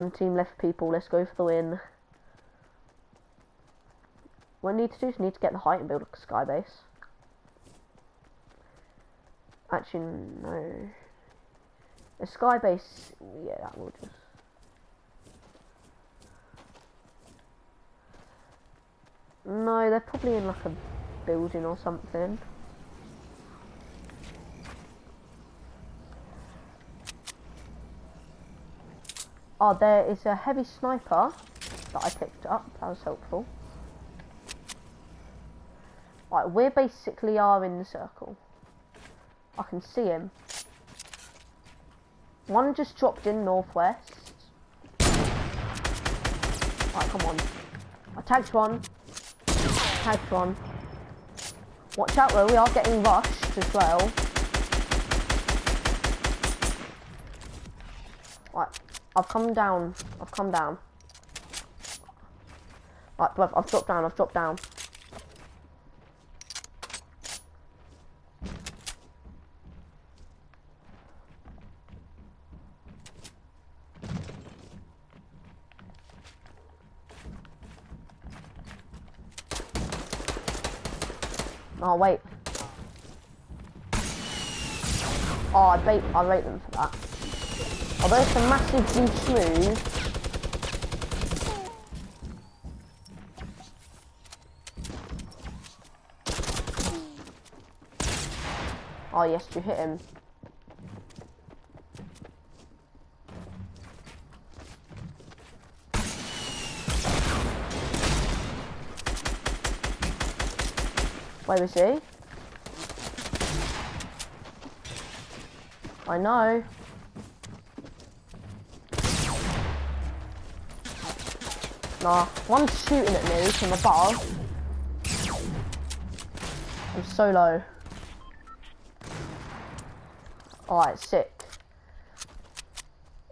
Team left, people. Let's go for the win. What I need to do is need to get the height and build a sky base. Actually, no. A sky base, yeah, that will just. No, they're probably in like a building or something. Oh, there is a heavy sniper that I picked up. That was helpful. Right, we basically are in the circle. I can see him. One just dropped in northwest. Right, come on. I tagged one. Tagged one. Watch out though, we are getting rushed as well. Right, I've come down. I've come down. Right, I've, I've dropped down, I've dropped down. Oh wait. Oh, I bait. I rate them for that. Although it's massively smooth. Oh yes, you hit him. Where is he? I know. Nah, one's shooting at me from above. I'm so low. Alright, sick.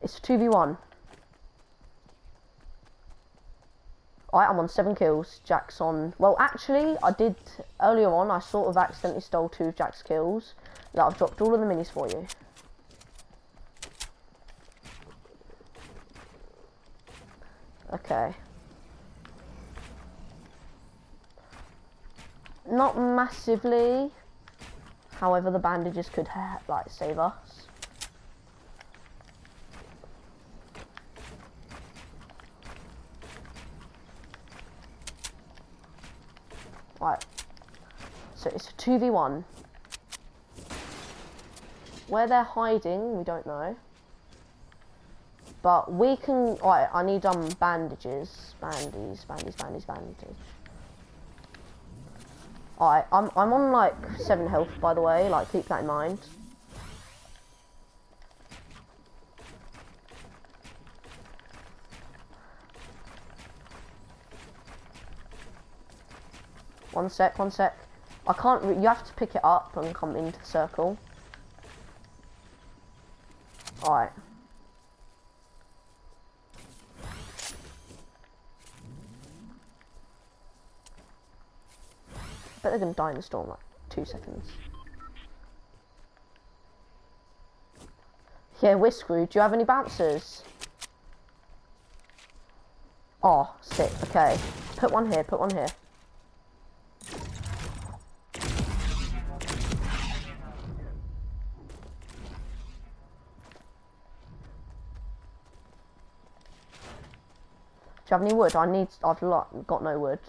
It's 2v1. Alright, I'm on seven kills. Jack's on. Well, actually, I did earlier on. I sort of accidentally stole two of Jack's kills. That I've dropped all of the minis for you. Okay. Not massively. However, the bandages could like save us. Right. So it's a 2v1. Where they're hiding, we don't know. But we can... Right, I need um bandages. Bandies, bandies, bandies, bandages. Alright, I'm, I'm on like 7 health by the way, like keep that in mind. One sec, one sec. I can't, you have to pick it up and come into the circle. Alright. Bet they're gonna die in the storm like two seconds. Yeah, we're screwed. Do you have any bouncers? Oh, sick. Okay. Put one here, put one here. Do you have any wood? I need. I've got no wood.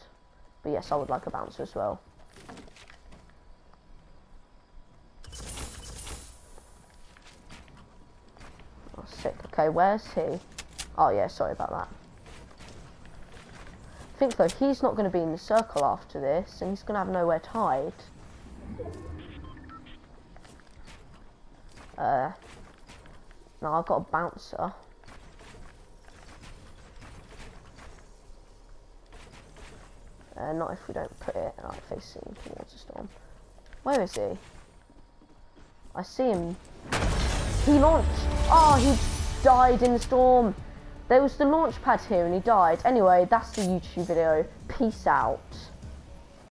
But yes, I would like a bouncer as well. Sick. Okay, where's he? Oh, yeah, sorry about that. I think, though, he's not going to be in the circle after this, and he's going to have nowhere to hide. Uh, no, I've got a bouncer. Uh, not if we don't put it like facing towards the storm. Where is he? I see him. He launched. Oh, he died in the storm. There was the launch pad here and he died. Anyway, that's the YouTube video. Peace out.